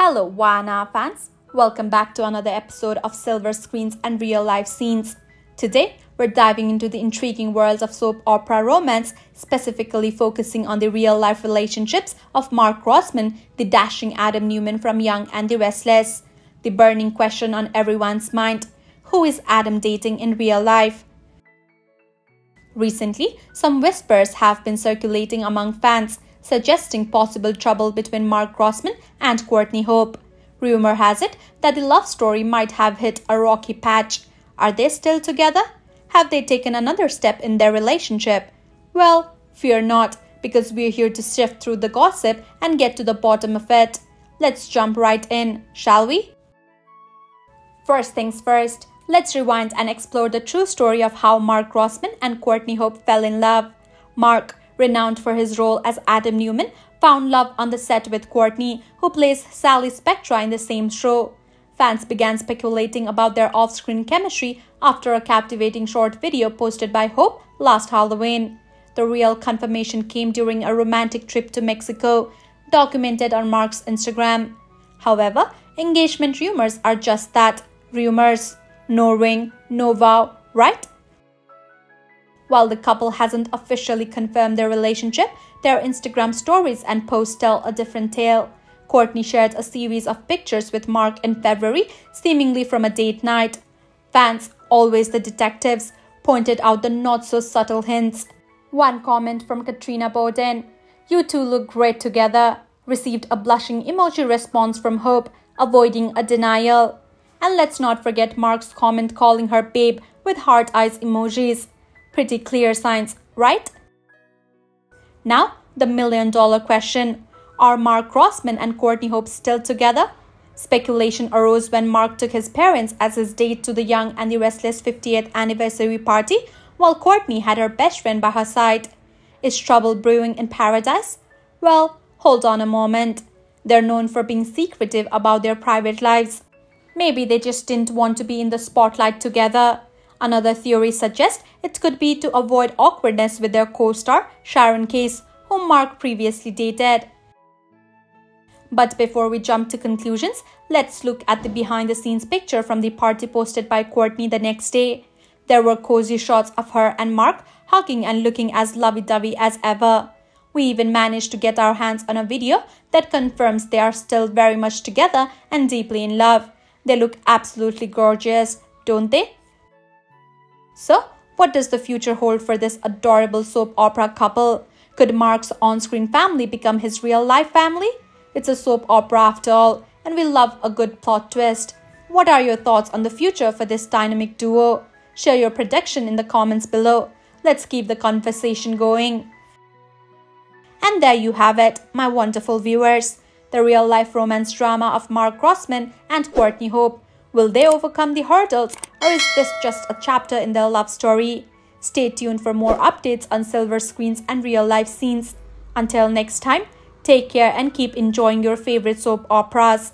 Hello, Wana fans. Welcome back to another episode of Silver Screens and Real Life Scenes. Today, we're diving into the intriguing world of soap opera romance, specifically focusing on the real life relationships of Mark Grossman, the dashing Adam Newman from Young and the Restless. The burning question on everyone's mind who is Adam dating in real life? Recently, some whispers have been circulating among fans, suggesting possible trouble between Mark Grossman and Courtney Hope. Rumor has it that the love story might have hit a rocky patch. Are they still together? Have they taken another step in their relationship? Well, fear not, because we're here to sift through the gossip and get to the bottom of it. Let's jump right in, shall we? First things first, let's rewind and explore the true story of how Mark Grossman and Courtney Hope fell in love. Mark, renowned for his role as Adam Newman, found love on the set with Courtney, who plays Sally Spectra in the same show. Fans began speculating about their off screen chemistry after a captivating short video posted by Hope last Halloween. The real confirmation came during a romantic trip to Mexico, documented on Mark's Instagram. However, engagement rumors are just that rumors. No ring, no vow, right? While the couple hasn't officially confirmed their relationship, their Instagram stories and posts tell a different tale. Courtney shared a series of pictures with Mark in February, seemingly from a date night. Fans, always the detectives, pointed out the not so subtle hints. One comment from Katrina Bowden, You two look great together, received a blushing emoji response from Hope, avoiding a denial. And let's not forget Mark's comment calling her babe with heart eyes emojis. Pretty clear signs, right? Now, the million dollar question are Mark Grossman and Courtney Hope still together? Speculation arose when Mark took his parents as his date to the Young and the Restless 50th anniversary party, while Courtney had her best friend by her side. Is trouble brewing in paradise? Well, hold on a moment. They're known for being secretive about their private lives. Maybe they just didn't want to be in the spotlight together. Another theory suggests it could be to avoid awkwardness with their co star, Sharon Case, whom Mark previously dated. But before we jump to conclusions, let's look at the behind the scenes picture from the party posted by Courtney the next day. There were cozy shots of her and Mark hugging and looking as lovey dovey as ever. We even managed to get our hands on a video that confirms they are still very much together and deeply in love. They look absolutely gorgeous, don't they? So, what does the future hold for this adorable soap opera couple? Could Mark's on screen family become his real life family? It's a soap opera after all, and we love a good plot twist. What are your thoughts on the future for this dynamic duo? Share your prediction in the comments below. Let's keep the conversation going. And there you have it, my wonderful viewers. The real life romance drama of Mark Grossman and Courtney Hope. Will they overcome the hurdles, or is this just a chapter in their love story? Stay tuned for more updates on silver screens and real life scenes. Until next time, Take care and keep enjoying your favorite soap operas.